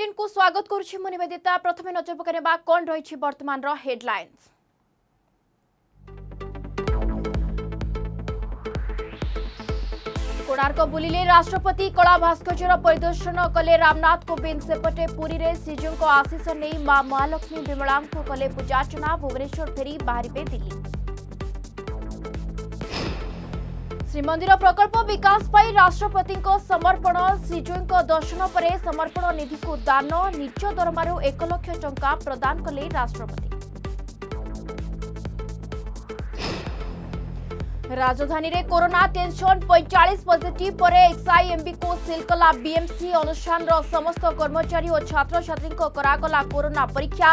কিন্তু কো স্বাগত করুছি মনিবেদিতা প্রথমে নজর প্রকারবা কোন রইছে বর্তমানৰ হেডলাইনস কোড়াৰক বুলিলে ৰাষ্ট্ৰপতি কলাভাস্কজৰ পৰ্দರ್ಶন কলে ৰামনাথ কোবিন্দ ছেপটে পুরীৰে সিজনক আশিস নে মা মা লক্ষ্মী বিমলাংক কলে পূজা চনা ভুবনেশ্বৰ फेरी বাহিৰে বে দিল্লী ଶ୍ରୀମନ୍ଦିର ପ୍ରକଳ୍ପ ବିକାଶ ପାଇଁ ରାଷ୍ଟ୍ରପତିଙ୍କ ସମର୍ପଣ ଶ୍ରୀଜୀଉଙ୍କ ଦର୍ଶନ ପରେ ସମର୍ପଣ ନିଧିକୁ ଦାନ ନିଜ ଦରମାରୁ ଏକ ଲକ୍ଷ ଟଙ୍କା ପ୍ରଦାନ କଲେ ରାଷ୍ଟ୍ରପତି ରାଜଧାନୀରେ କରୋନା ଟେନସନ୍ ପଇଁଚାଳିଶ ପଜିଟିଭ୍ ପରେ ଏକ୍ସଆଇଏମ୍ବିକୁ ସିଲ୍ କଲା ବିଏମ୍ସି ଅନୁଷ୍ଠାନର ସମସ୍ତ କର୍ମଚାରୀ ଓ ଛାତ୍ରଛାତ୍ରୀଙ୍କ କରାଗଲା କରୋନା ପରୀକ୍ଷା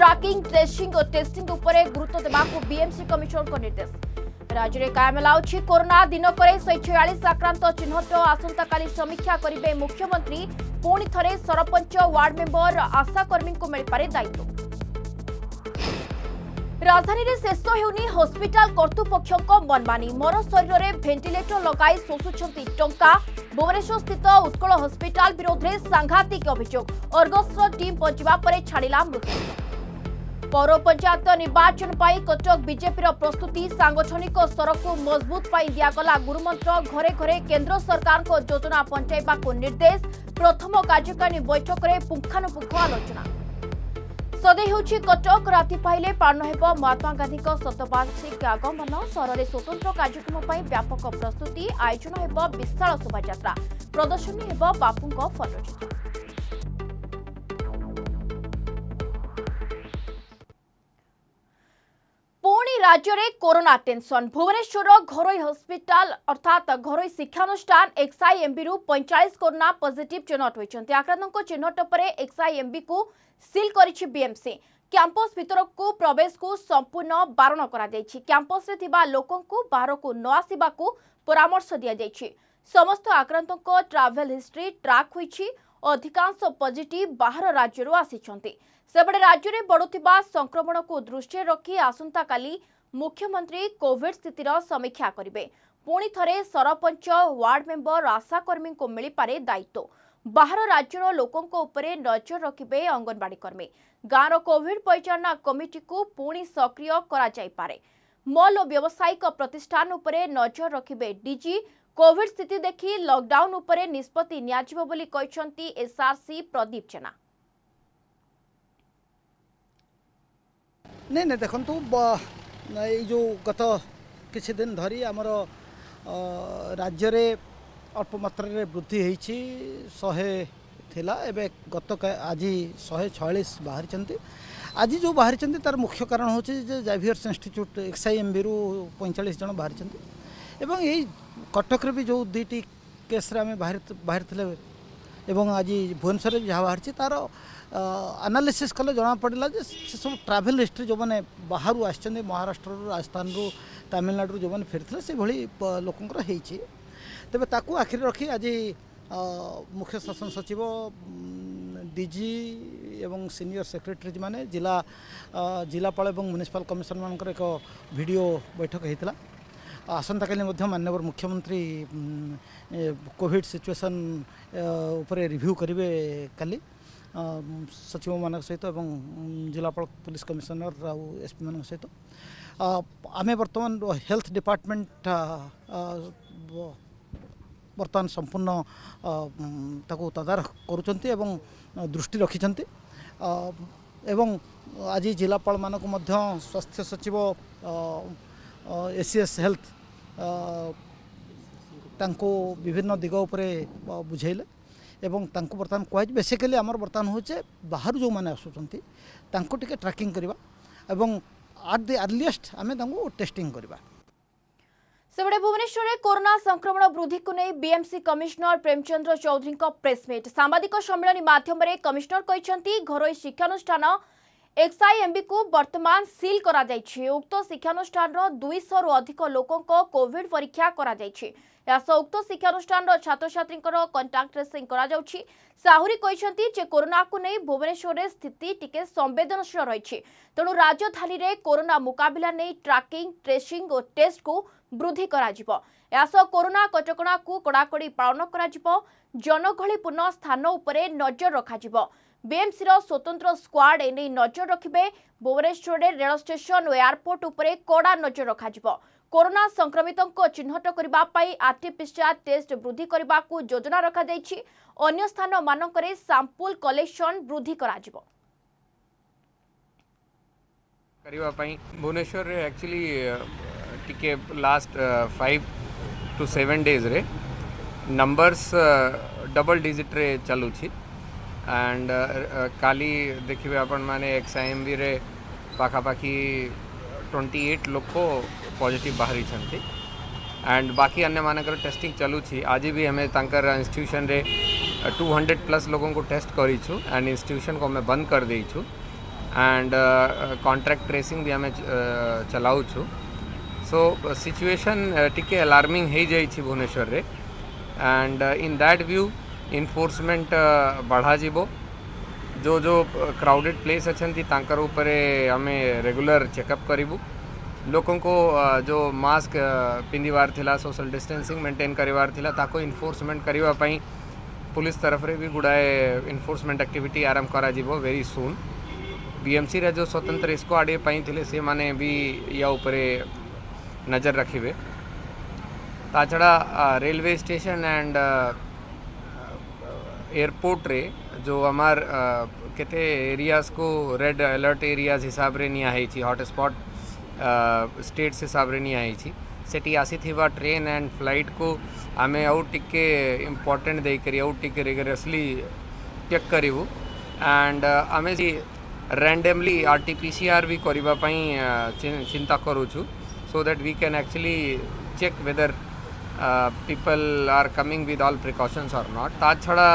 ଟ୍ରାକିଂ ଟ୍ରେସିଂ ଓ ଟେଷ୍ଟିଂ ଉପରେ ଗୁରୁତ୍ୱ ଦେବାକୁ ବିଏମ୍ସି କମିଶନଙ୍କ ନିର୍ଦ୍ଦେଶ ରାଜ୍ୟରେ କାୟା ମେଲାଉଛି କରୋନା ଦିନ ପରେ ଶହେ ଛୟାଳିଶ ଆକ୍ରାନ୍ତ ଚିହ୍ନଟ ଆସନ୍ତାକାଲି ସମୀକ୍ଷା କରିବେ ମୁଖ୍ୟମନ୍ତ୍ରୀ ପୁଣି ଥରେ ସରପଞ୍ଚ ୱାର୍ଡ ମେମ୍ବର ଆଶାକର୍ମୀଙ୍କୁ ମିଳିପାରେ ଦାୟିତ୍ୱ ରାଜଧାନୀରେ ଶେଷ ହେଉନି ହସ୍ପିଟାଲ କର୍ତ୍ତୃପକ୍ଷଙ୍କ ମନମାନି ମର ଶରୀରରେ ଭେଣ୍ଟିଲେଟର ଲଗାଇ ଶୋଷୁଛନ୍ତି ଟଙ୍କା ଭୁବନେଶ୍ୱର ସ୍ଥିତ ଉତ୍କଳ ହସ୍ପିଟାଲ ବିରୋଧରେ ସାଂଘାତିକ ଅଭିଯୋଗ ଅର୍ଗସର ଟିମ୍ ପହଞ୍ଚିବା ପରେ ଛାଡ଼ିଲା ମୃତ୍ୟୁ পৌর পঞ্চায়েত নির্বাচন পাই কটক বিজেপির প্রস্তুতি সাংগঠনিক স্তরক মজবুত পাই দিয়াগলা গুরুমন্ত্র ঘরে ঘরে কেন্দ্র সরকার যোজনা পঞ্চাইবা নির্দেশ প্রথম কার্যকারিণী বৈঠকরে পুঙ্খানুপুঙ্খ আলোচনা সদেই হচ্ছে কটক রাতে পাইলে পালন হব মহাত্মা গান্ধী শতবার্ষিক আগমন সহরের স্বতন্ত্র কার্যক্রম পাই ব্যাপক প্রস্তুতি আয়োজন হব বিশাল শোভাযাত্রা প্রদর্শনী হব বাপুঙ্ ফটোচিত্র રાજ્યરે કોરોના ટેન્શન ભુવનેશ્વર ઘરોઈ હોસ્પિટાલ અર્થાત ઘરોઈ શિક્ષાનુષ્ઠાન એક્સઆઈએમબીરુ પંચાળીસ કોરોના પોઝિટિવ ચિહ୍ନଟ ହୋଇଛନ୍ତି ଆକ୍ରାନ୍ତଙ୍କ ଚିହ୍ନଟ ପରେ ଏକ୍ସଆଇଏମ୍ବିକୁ ସିଲ୍ କରିଛି ବିଏମ୍ସି କ୍ୟାମ୍ପସ୍ ଭିତରକୁ ପ୍ରବେଶକୁ ସମ୍ପୂର୍ଣ୍ଣ ବାରଣ କରାଯାଇଛି କ୍ୟାମ୍ପସ୍ରେ ଥିବା ଲୋକଙ୍କୁ ବାହାରକୁ ନ ଆସିବାକୁ ପରାମର୍ଶ ଦିଆଯାଇଛି ସମସ୍ତ ଆକ୍ରାନ୍ତଙ୍କ ଟ୍ରାଭେଲ୍ ହିଷ୍ଟ୍ରି ଟ୍ରାକ୍ ହୋଇଛି ଅଧିକାଂଶ ପଜିଟିଭ୍ ବାହାର ରାଜ୍ୟରୁ ଆସିଛନ୍ତି ସେପଟେ ରାଜ୍ୟରେ ବଢ଼ୁଥିବା ସଂକ୍ରମଣକୁ ଦୃଷ୍ଟିରେ ରଖି ଆସନ୍ତାକାଲି ମୁଖ୍ୟମନ୍ତ୍ରୀ କୋଭିଡ୍ ସ୍ଥିତିର ସମୀକ୍ଷା କରିବେ ପୁଣି ଥରେ ସରପଞ୍ଚ ୱାର୍ଡ ମେମ୍ବର ଆଶାକର୍ମୀଙ୍କୁ ମିଳିପାରେ ଦାୟିତ୍ୱ ବାହାର ରାଜ୍ୟର ଲୋକଙ୍କ ଉପରେ ନଜର ରଖିବେ ଅଙ୍ଗନବାଡ଼ି କର୍ମୀ ଗାଁର କୋଭିଡ୍ ପରିଚାଳନା କମିଟିକୁ ପୁଣି ସକ୍ରିୟ କରାଯାଇପାରେ ମଲ୍ ଓ ବ୍ୟବସାୟିକ ପ୍ରତିଷ୍ଠାନ ଉପରେ ନଜର ରଖିବେ ଡିଜି କୋଭିଡ୍ ସ୍ଥିତି ଦେଖି ଲକ୍ଡାଉନ୍ ଉପରେ ନିଷ୍ପତ୍ତି ନିଆଯିବ ବୋଲି କହିଛନ୍ତି ଏସ୍ଆର୍ସି ପ୍ରଦୀପ ଜେନା जो गत किसी दिन धरी आम राज्य अल्प मात्र वृद्धि होहे थिला एबे गत आज शहे छयास बाहरी आज जो बाहरी तार मुख्य कारण हूँ जैभियर्स इनच्यूट एक्सआईएम भी पैंचाश जन बाहरी कटक्रे भी जो दुईटी केस्रे बाहर बाहर এবং আজি ভুবনেশ্বরে যা বাহারছি তার আনালিসিস কলে জনাপড়া যে সেসব ট্রাভেল হিস্ট্রি যে বাহার আসছেন মহারাষ্ট্র রাজস্থান তামিলনাড়ু যে ফেলে সেভাবে লোকর হয়েছে তবে তাকে আখিরে রাখি আজি মুখ্য শাসন সচিব ডিজি এবং সিনিয়র সেক্রেটারিজ মানে জেলা জেলাপাল এবং ম্যুনিসিপাল কমিশন মানকর এক ভিডিও বৈঠক হয়েছিল ଆସନ୍ତାକାଲି ମଧ୍ୟ ମାନ୍ୟବର ମୁଖ୍ୟମନ୍ତ୍ରୀ କୋଭିଡ଼ ସିଚୁଏସନ୍ ଉପରେ ରିଭ୍ୟୁ କରିବେ କାଲି ସଚିବମାନଙ୍କ ସହିତ ଏବଂ ଜିଲ୍ଲାପାଳ ପୋଲିସ କମିଶନର ଆଉ ଏସ୍ପିମାନଙ୍କ ସହିତ ଆମେ ବର୍ତ୍ତମାନ ହେଲ୍ଥ ଡିପାର୍ଟମେଣ୍ଟ ବର୍ତ୍ତମାନ ସମ୍ପୂର୍ଣ୍ଣ ତାକୁ ତଦାରଖ କରୁଛନ୍ତି ଏବଂ ଦୃଷ୍ଟି ରଖିଛନ୍ତି ଏବଂ ଆଜି ଜିଲ୍ଲାପାଳମାନଙ୍କୁ ମଧ୍ୟ ସ୍ୱାସ୍ଥ୍ୟ ସଚିବ ଏସିଏସ୍ ହେଲ୍ଥ ତାଙ୍କୁ ବିଭିନ୍ନ ଦିଗ ଉପରେ ବୁଝେଇଲେ ଏବଂ ତାଙ୍କୁ ବର୍ତ୍ତମାନ କୁହାଯାଇଛି ବେସିକାଲି ଆମର ବର୍ତ୍ତମାନ ହେଉଛେ ବାହାରୁ ଯେଉଁମାନେ ଆସୁଛନ୍ତି ତାଙ୍କୁ ଟିକେ ଟ୍ରାକିଂ କରିବା ଏବଂ ଆଟ୍ ଦି ଆର୍ଲିଏଷ୍ଟ ଆମେ ତାଙ୍କୁ ଟେଷ୍ଟିଂ କରିବା সেপটে ভুবনেশ্বরের করোনা সংক্রমণ বৃদ্ধিক নিয়ে BMC commissioner Premchandra Chowdhury press meet সাংবাদিক সম্মিলনী মাধ্যমে কমিশনর কিন্তু ঘরোই শিক্ষানুষ্ঠান ଏକ୍ସଆଇଏମ୍ବିକୁ ବର୍ତ୍ତମାନ ସିଲ୍ କରାଯାଇଛି ଉକ୍ତ ଶିକ୍ଷାନୁଷ୍ଠାନର ଦୁଇଶହରୁ ଅଧିକ ଲୋକଙ୍କ କୋଭିଡ୍ ପରୀକ୍ଷା କରାଯାଇଛି ଏହା ସହ ଉକ୍ତ ଶିକ୍ଷାନୁଷ୍ଠାନର ଛାତ୍ରଛାତ୍ରୀଙ୍କର କଣ୍ଟାକ୍ଟ ଟ୍ରେସିଂ କରାଯାଉଛି ସେ ଆହୁରି କହିଛନ୍ତି ଯେ କରୋନାକୁ ନେଇ ଭୁବନେଶ୍ୱରରେ ସ୍ଥିତି ଟିକେ ସମ୍ବେଦନଶୀଳ ରହିଛି ତେଣୁ ରାଜଧାନୀରେ କରୋନା ମୁକାବିଲା ନେଇ ଟ୍ରାକିଂ ଟ୍ରେସିଂ ଓ ଟେଷ୍ଟକୁ ବୃଦ୍ଧି କରାଯିବ ଏହାସହ କରୋନା କଟକଣାକୁ କଡ଼ାକଡ଼ି ପାଳନ କରାଯିବ ଜନଗହଳିପୂର୍ଣ୍ଣ ସ୍ଥାନ ଉପରେ ନଜର ରଖାଯିବ বিএমসির স্বতন্ত্র স্কোয়াড এনে নজর রাখবে ভুবনেশ্বরের রেল স্টেশন ও এয়ারপোর্ট উপরে কড়া নজর রাখব করোনা সংক্রমিতঙ্ক চিহ্নট করা আর্টিফিসিয়াল টেস্ট বৃদ্ধি করা যোজনা রখাযাইছি অন্য স্থান মানকরে স্যাম্পল কলেকশন বৃদ্ধি করা କରିବା ପାଇଁ ଭୁବନେଶ୍ୱରରେ ଆକ୍ଚୁଆଲି ଟିକେ ଲାଷ୍ଟ ଫାଇଭ୍ ଟୁ ସେଭେନ୍ ଡେଜ୍ରେ ନମ୍ବର୍ସ ଡବଲ୍ ଡିଜିଟ୍ରେ ଚାଲୁଛି एंड uh, uh, काली देखिए अपन मैंने एक्सआईएमबी रे ट्वेंटी एट लोक पजिट बाहरी एंड बाकी अन्य मानकर टेस्टिंग चलुची आज भी हमें तांकर इंस्टीट्यूशन रे 200 uh, प्लस लोगों को टेस्ट करीछु एंड इंस्टीट्यूशन को हमें बंद कर देछु एंड कॉन्ट्रैक्ट ट्रेसिंग भी हमें चलाउछु सो सिचुएशन टिके अलार्मिंग हो जाइए भुवनेश्वर रे and in that view enforcement बढ़ा जीबो जो जो क्राउडेड प्लेस अच्छा उपरे आम रेगुलर चेकअप करूँ लोक को जो मास्क पिंधार सोशल डिस्टेंसिंग मेंटेन करार इनफोर्समेंट करने पुलिस तरफ रे भी गुड़ाए इनफोर्समेंट एक्टिविटी आरंभ करा जीवो वेरी सून बीएमसी रा जो स्वतंत्र स्क्वाड ये पाई थे से माने भी या ऊपर नजर रखिबे ता छड़ा रेलवे स्टेशन एंड એરપોર્ટરે જો અમાર કેતે એરિયાઝકો રેડ એલર્ટ એરિયાઝ હિસાબરે ની આહીચી હોટસ્પોટ સ્ટેટ્સ હિસાબરે ની આહીચી ସେଠି ଆସିଥିବା ଟ୍ରେନ୍ ଆଣ୍ଡ ଫ୍ଲାଇଟ୍କୁ ଆମେ ଆଉ ଟିକେ ଇମ୍ପୋର୍ଟାଣ୍ଟ ଦେଇକରି ଆଉ ଟିକେ ରିଗରେସଲି ଚେକ୍ କରିବୁ ଆଣ୍ଡ ଆମେ ର୍ୟାଣ୍ଡମ୍ଲି ଆର୍ ଟି ପି ସି ଆର୍ ବି କରିବା ପାଇଁ ଚିନ୍ତା କରୁଛୁ so that we can actually check whether people are coming with all precautions or not তাছাড়া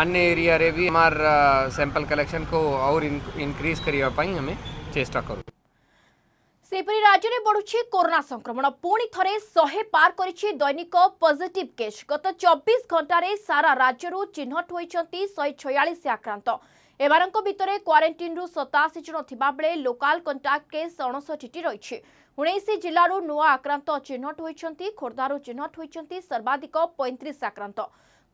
अन्य एरिया रे भी हमार सैंपल कलेक्शन को और इनक्रीज करने हमें चेष्टा करूँ ସେହିପରି ରାଜ୍ୟରେ ବଢ଼ୁଛି କରୋନା ସଂକ୍ରମଣ ପୁଣି ଥରେ ଶହେ ପାର କରିଛି ଦୈନିକ ପଜିଟିଭ୍ କେସ୍ ଗତ ଚବିଶ ଘଣ୍ଟାରେ ସାରା ରାଜ୍ୟରୁ ଚିହ୍ନଟ ହୋଇଛନ୍ତି ଶହେ ଛୟାଳିଶ ଆକ୍ରାନ୍ତ ଏମାନଙ୍କ ଭିତରେ କ୍ୱାରେଣ୍ଟିନ୍ରୁ ସତାଅଶୀ ଜଣ ଥିବାବେଳେ ଲୋକାଲ୍ କଣ୍ଟାକ୍ଟ କେସ୍ ଅଣଷଠିଟି ରହିଛି ଉଣେଇଶ ଜିଲ୍ଲାରୁ ନୂଆ ଆକ୍ରାନ୍ତ ଚିହ୍ନଟ ହୋଇଛନ୍ତି ଖୋର୍ଦ୍ଧାରୁ ଚିହ୍ନଟ ହୋଇଛନ୍ତି ସର୍ବାଧିକ ପଇଁତିରିଶ ଆକ୍ରାନ୍ତ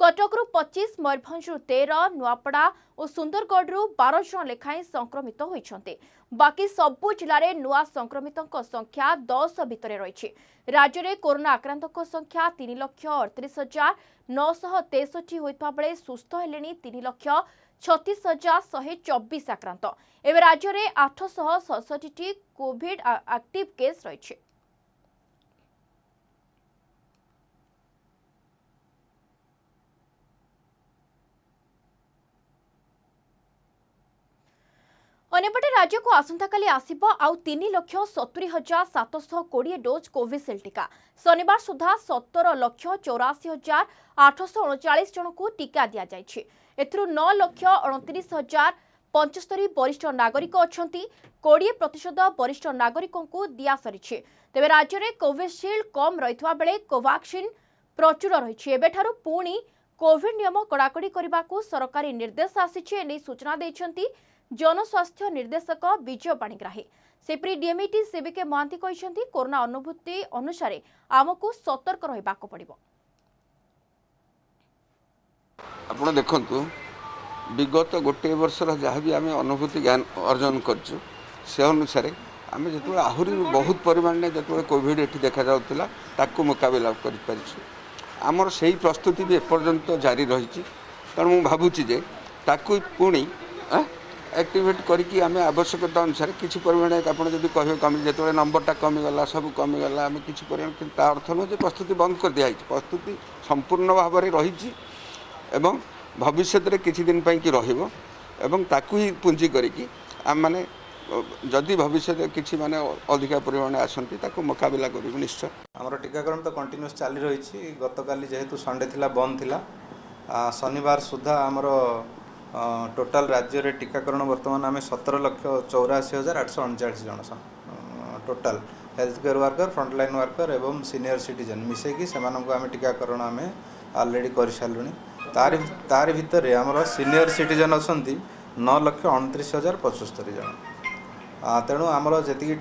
କଟକରୁ ପଚିଶ ମୟୂରଭଞ୍ଜରୁ ତେର ନୂଆପଡ଼ା ଓ ସୁନ୍ଦରଗଡ଼ରୁ ବାର ଜଣ ଲେଖାଏଁ ସଂକ୍ରମିତ ହୋଇଛନ୍ତି ବାକି ସବୁ ଜିଲ୍ଲାରେ ନୂଆ ସଂକ୍ରମିତଙ୍କ ସଂଖ୍ୟା ଦଶ ଭିତରେ ରହିଛି ରାଜ୍ୟରେ କରୋନା ଆକ୍ରାନ୍ତଙ୍କ ସଂଖ୍ୟା ତିନି ଲକ୍ଷ ଅଡ଼ତିରିଶ ହଜାର ନଅଶହ ତେଷଠି ହୋଇଥିବା ବେଳେ ସୁସ୍ଥ ହେଲେଣି ତିନି ଲକ୍ଷ ଛତିଶ ହଜାର ଶହେ ଚବିଶ ଆକ୍ରାନ୍ତ ଏବେ ରାଜ୍ୟରେ ଆଠଶହ ସତଷଠିଟି କୋଭିଡ ଆକ୍ଟିଭ କେସ୍ ରହିଛି ଅନ୍ୟପଟେ ରାଜ୍ୟକୁ ଆସନ୍ତାକାଲି ଆସିବ ଆଉ ତିନି ଲକ୍ଷ ସତୁରି ହଜାର ସାତଶହ କୋଡ଼ିଏ ଡୋଜ୍ କୋଭିସିଲ୍ଡ ଟିକା ଶନିବାର ସୁଦ୍ଧା ସତର ଲକ୍ଷ ଚଉରାଅଶୀ ହଜାର ଆଠଶହ ଅଣଚାଳିଶ ଜଣଙ୍କୁ ଟିକା ଦିଆଯାଇଛି ଏଥିରୁ ନଅ ଲକ୍ଷ ଅଣତିରିଶ ହଜାର ପଞ୍ଚସ୍ତରୀ ବରିଷ୍ଠ ନାଗରିକ ଅଛନ୍ତି କୋଡ଼ିଏ ପ୍ରତିଶତ ବରିଷ୍ଠ ନାଗରିକଙ୍କୁ ଦିଆସରିଛି ତେବେ ରାଜ୍ୟରେ କୋଭିସିଲ୍ଡ କମ୍ ରହିଥିବା ବେଳେ କୋଭାକ୍ସିନ୍ ପ୍ରଚୁର ରହିଛି ଏବେଠାରୁ ପୁଣି କୋଭିଡ୍ ନିୟମ କଡ଼ାକଡ଼ି କରିବାକୁ ସରକାରୀ ନିର୍ଦ୍ଦେଶ ଆସିଛି ଏନେଇ ସୂଚନା ଦେଇଛନ୍ତି ଜନସ୍ୱାସ୍ଥ୍ୟ ନିର୍ଦ୍ଦେଶକ ବିଜୟ ପାଣିଗ୍ରାହୀ ସେପରି ଡିଏମ୍ଇଟି ସିବିକେ ମହାନ୍ତି କହିଛନ୍ତି କରୋନା ଅନୁଭୂତି ଅନୁସାରେ ଆମକୁ ସତର୍କ ରହିବାକୁ ପଡ଼ିବ ଆପଣ ଦେଖନ୍ତୁ ବିଗତ ଗୋଟିଏ ବର୍ଷର ଯାହା ବି ଆମେ ଅନୁଭୂତି ଜ୍ଞାନ ଅର୍ଜନ କରିଛୁ ସେ ଅନୁସାରେ ଆମେ ଯେତେବେଳେ ଆହୁରି ବହୁତ ପରିମାଣରେ ଯେତେବେଳେ କୋଭିଡ଼ ଏଠି ଦେଖାଯାଉଥିଲା ତାକୁ ମୁକାବିଲା କରିପାରିଛୁ ଆମର ସେଇ ପ୍ରସ୍ତୁତି ବି ଏପର୍ଯ୍ୟନ୍ତ ଜାରି ରହିଛି ତେଣୁ ମୁଁ ଭାବୁଛି ଯେ ତାକୁ ପୁଣି ଆକ୍ଟିଭେଟ୍ କରିକି ଆମେ ଆବଶ୍ୟକତା ଅନୁସାରେ କିଛି ପରିମାଣରେ ଆପଣ ଯଦି କହିବେ କମି ଯେତେବେଳେ ନମ୍ବରଟା କମିଗଲା ସବୁ କମିଗଲା ଆମେ କିଛି ପରିମାଣ କିନ୍ତୁ ତା ଅର୍ଥ ନୁହେଁ ଯେ ପ୍ରସ୍ତୁତି ବନ୍ଦ କରିଦିଆହେଇଛି ପ୍ରସ୍ତୁତି ସମ୍ପୂର୍ଣ୍ଣ ଭାବରେ ରହିଛି এবং ভবিষ্যତରେ କିଛି ଦିନ ପାଇଁକି ରହିବ ଏବଂ ତାକୁ ହିଁ ପୁଞ୍ଜି କରିକି ଆମମାନେ ଯଦି ଭବିଷ୍ୟତରେ କିଛି ମାନେ ଅଧିକା ପରିମାଣରେ ଆସନ୍ତି ତାକୁ ମୁକାବିଲା କରିବୁ ନିଶ୍ଚୟ ଆମର ଟିକାକରଣ ତ କଣ୍ଟିନ୍ୟୁସ୍ ଚାଲି ରହିଛି ଗତକାଲି ଯେହେତୁ ସଣ୍ଡେ ଥିଲା ବନ୍ଦ ଥିଲା ଶନିବାର ସୁଦ୍ଧା ଆମର ଟୋଟାଲ ରାଜ୍ୟରେ ଟିକାକରଣ ବର୍ତ୍ତମାନ ଆମେ ସତର ଲକ୍ଷ ଚଉରାଅଶୀ ହଜାର ଆଠଶହ ଅଣଚାଳିଶ ଜଣ total health care worker frontline worker ଏବଂ ସିନିୟର ସିଟିଜେନ୍ ମିଶାଇକି ସେମାନଙ୍କୁ ଆମେ ଟିକାକରଣ ଆମେ ଅଲରେଡ଼ି କରିସାରିଲୁଣି ତାରି ତାରି ଭିତରେ ଆମର ସିନିୟର ସିଟିଜେନ୍ ଅଛନ୍ତି ନଅ ଲକ୍ଷ ଅଣତିରିଶ ହଜାର ପଞ୍ଚସ୍ତରୀ ଜଣ ତେଣୁ ଆମର ଯେତିକି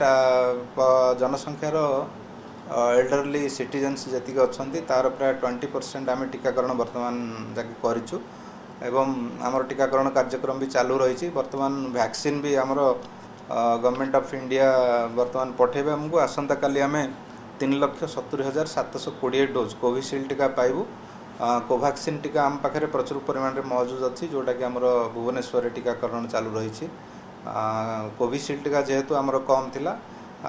ଜନସଂଖ୍ୟାର ଏଲ୍ଡରଲି ସିଟିଜେନ୍ସ ଯେତିକି ଅଛନ୍ତି ତା'ର ପ୍ରାୟ ଟ୍ୱେଣ୍ଟି ପରସେଣ୍ଟ ଆମେ ଟିକାକରଣ ବର୍ତ୍ତମାନ ଯାକେ କରିଛୁ ଏବଂ ଆମର ଟିକାକରଣ କାର୍ଯ୍ୟକ୍ରମ ବି ଚାଲୁ ରହିଛି ବର୍ତ୍ତମାନ ଭ୍ୟାକ୍ସିନ୍ ବି ଆମର ଗଭର୍ଣ୍ଣମେଣ୍ଟ ଅଫ୍ ଇଣ୍ଡିଆ ବର୍ତ୍ତମାନ ପଠାଇବେ ଆମକୁ ଆସନ୍ତାକାଲି ଆମେ ତିନି ଲକ୍ଷ ସତୁରି ହଜାର ସାତଶହ କୋଡ଼ିଏ ଡୋଜ୍ କୋଭିସିଲ୍ଡ ଟିକା ପାଇବୁ କୋଭାକ୍ସିନ୍ ଟିକା ଆମ ପାଖରେ ପ୍ରଚୁର ପରିମାଣରେ ମହଜୁଦ ଅଛି ଯେଉଁଟାକି ଆମର ଭୁବନେଶ୍ୱରରେ ଟିକାକରଣ ଚାଲୁ ରହିଛି କୋଭିସିଲ୍ଡ ଟିକା ଯେହେତୁ ଆମର କମ୍ ଥିଲା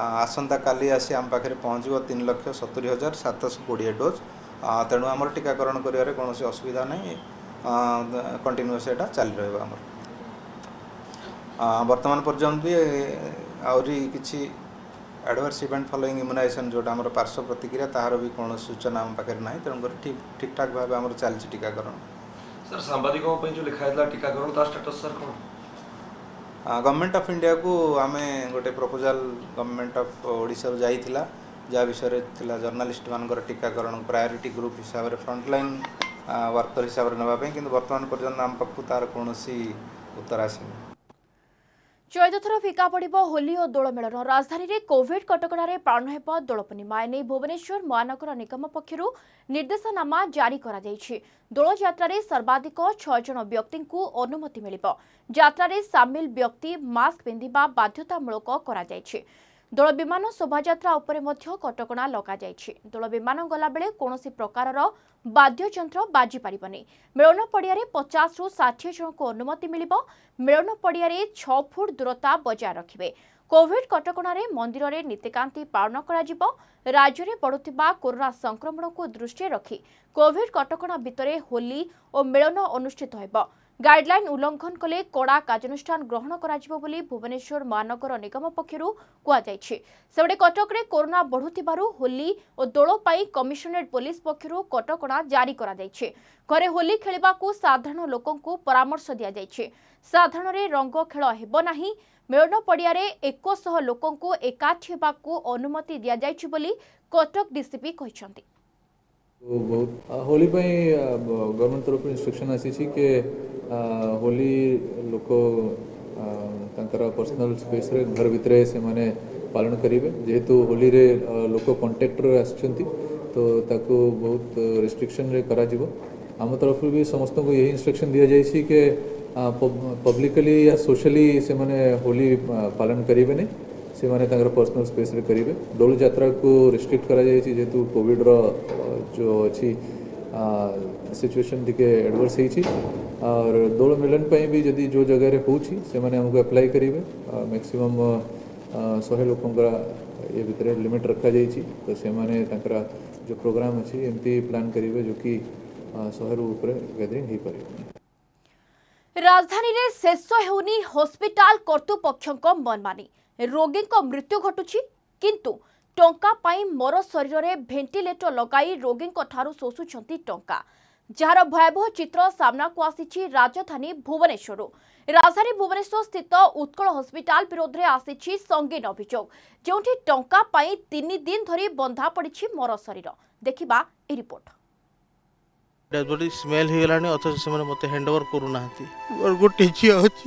ଆସନ୍ତାକାଲି ଆସି ଆମ ପାଖରେ ପହଞ୍ଚିବ ତିନି ଲକ୍ଷ ସତୁରି ହଜାର ସାତଶହ କୋଡ଼ିଏ ଡୋଜ୍ ତେଣୁ ଆମର ଟିକାକରଣ କରିବାରେ କୌଣସି ଅସୁବିଧା ନାହିଁ କଣ୍ଟିନ୍ୟୁଅସ୍ ଏଇଟା ଚାଲି ରହିବ ଆମର ବର୍ତ୍ତମାନ ପର୍ଯ୍ୟନ୍ତ ବି ଆହୁରି କିଛି एडवर्स इवेंट फलोईंग इम्युनाइजेसन जो पार्श्व प्रतिक्रिया तहार भी कौन सूचना आम पाखे ना तेणुक ठीक ठाक भाव चलती टीकाकरण सर सांबादिका लिखा है टीकाकरण स्टेटस सर कौन गवर्नमेंट ऑफ इंडिया को आम गोटे प्रपोजाल गवर्नमेंट ऑफ ओडिशा जाइला जहाँ विषय जर्नालीस्ट मान टीकाकरण प्रायोरीटी ग्रुप हिसाब से फ्रंटलाइन वर्कर हिसाब से नाप कि बर्तमान पर्यटन आम पाक तार कौन उत्तर आसनी ଚଳିତଥର ଫିକା ପଡ଼ିବ ହୋଲି ଓ ଦୋଳ ମେଳନ ରାଜଧାନୀରେ କୋଭିଡ୍ କଟକଣାରେ ପାଳନ ହେବ ଦୋଳ ପୂର୍ଣ୍ଣିମା ଏନେଇ ଭୁବନେଶ୍ୱର ମହାନଗର ନିଗମ ପକ୍ଷରୁ ନିର୍ଦ୍ଦେଶନାମା ଜାରି କରାଯାଇଛି ଦୋଳଯାତ୍ରାରେ ସର୍ବାଧିକ ଛଅ ଜଣ ବ୍ୟକ୍ତିଙ୍କୁ ଅନୁମତି ମିଳିବ ଯାତ୍ରାରେ ସାମିଲ ବ୍ୟକ୍ତି ମାସ୍କ ପିନ୍ଧିବା ବାଧ୍ୟତାମୂଳକ କରାଯାଇଛି ଦୋଳ ବିମାନ ଶୋଭାଯାତ୍ରା ଉପରେ ମଧ୍ୟ କଟକଣା ଲଗାଯାଇଛି ଦୋଳ ବିମାନ ଗଲାବେଳେ କୌଣସି ପ୍ରକାରର ବାଦ୍ୟଯନ୍ତ୍ର ବାଜିପାରିବନି ମିଳନ ପଡ଼ିଆରେ ପଚାଶରୁ ଷାଠିଏ ଜଣଙ୍କୁ ଅନୁମତି ମିଳିବ ମିଳନ ପଡ଼ିଆରେ ଛଅ ଫୁଟ ଦୂରତା ବଜାୟ ରଖିବେ କୋଭିଡ୍ କଟକଣାରେ ମନ୍ଦିରରେ ନୀତିକାନ୍ତି ପାଳନ କରାଯିବ ରାଜ୍ୟରେ ବଢ଼ୁଥିବା କରୋନା ସଂକ୍ରମଣକୁ ଦୃଷ୍ଟିରେ ରଖି କୋଭିଡ୍ କଟକଣା ଭିତରେ ହୋଲି ଓ ମିଳନ ଅନୁଷ୍ଠିତ ହେବ গাইডলাইন উল্লঙ্ঘন কলে কড়া কার্যানুষ্ঠান গ্রহণ করা বলে ভুবনেশ্বর মহানগর নিগম পক্ষ কুযাই সেপটে কটকরে করোনা বড়ুবার হোলি ও দোল পাই কমিশনরেট পুলিশ পক্ষ কটকণা জারি করা ঘরে হোলি খেলা সাধারণ লোক পরামর্শ দিয়াই সাধারণে রঙ্গ খেল হব না মেলন পড়িয়ার একশহ লোক একাঠি হওয়া অনুমতি দিয়াযাই বলে কটক ডিসিপি কিন্তু तो बहुत होली गवर्नमेंट तरफ इन्स्ट्रक्शन आसी कि होली लोक पर्सनल स्पेस रे घर भितर से माने पालन करेंगे जेहेतु होली रे लोक कंटेक्ट रे तो ताको बहुत रेस्ट्रिक्शन रे करा आम तरफ भी समस्त को यही इंस्ट्रक्शन दि जाए कि पब्लिकली या सोशली से माने होली पालन करेंगे नहीं ସେମାନେ ତାଙ୍କର स्पेस करेंगे କରିବେ ଦୋଳଯାତ୍ରାକୁ ରେଷ୍ଟ୍ରିକ୍ଟ କରାଯାଇଛି ଯେହେତୁ କୋଭିଡ଼୍ର ଯେଉଁ जो अच्छी सिचुएशन टी एडवर्स और दौड़ मिलन भी जदि जो जगह होची से करेंगे मैक्सीम शहे लोक ये भितर लिमिट रखा जा तो से जो प्रोग्राम अच्छी एमती प्लां करेंगे जो कि शहर उपर पार राजधानी शेष होस्पिटाल करतृपक्ष मनमानी ରୋଗୀଙ୍କ ମୃତ୍ୟୁ ଘଟୁଛି କିନ୍ତୁ ଟଙ୍କା ପାଇଁ ମୋର ଶରୀରରେ ଭେଣ୍ଟିଲେଟର ଲଗାଇ ରୋଗୀଙ୍କଠାରୁ ଶୋଷୁଛନ୍ତି ଟଙ୍କା ଯାହାର ଭୟାବହ ଚିତ୍ର ସାମ୍ନାକୁ ଆସିଛି ରାଜଧାନୀ ଭୁବନେଶ୍ୱରରୁ ରାଜଧାନୀ ଭୁବନେଶ୍ୱର ସ୍ଥିତ ଉତ୍କଳ ହସ୍ପିଟାଲ ବିରୋଧରେ ଆସିଛି ସଙ୍ଗୀନ ଅଭିଯୋଗ ଯେଉଁଠି ଟଙ୍କା ପାଇଁ ତିନି ଦିନ ଧରି ବନ୍ଧା ପଡ଼ିଛି ମୋର ଶରୀର ଦେଖିବା ଏହି ରିପୋର୍ଟ ଡେଡ୍ ବଡି ସ୍ମେଲ୍ ହେଇଗଲାଣି ଅଥଚ ସେମାନେ ମୋତେ ହ୍ୟାଣ୍ଡଓଭର କରୁନାହାନ୍ତି ଗୋଟେ ଝିଅ ଅଛି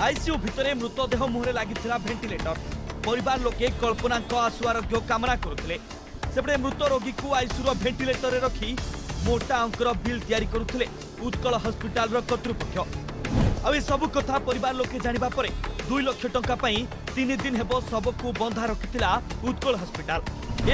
आईसीयू भित्र मृतदेह मुहरे मुहेला भेन्टिलेटर परिवार लोके कल्पनाको आशुआरयोग्य कमना गरुले सपटे मृत रोगीको आइसयुर भेन्टिलेटरे रि मोटा बिल बेल तिरि उत्कल कथा हस्पिटालुपक्ष आउ कथाके जाण दुई लक्षा पनि तीन दिन हे शवकु बंधा रिला उत्कल हस्पिटा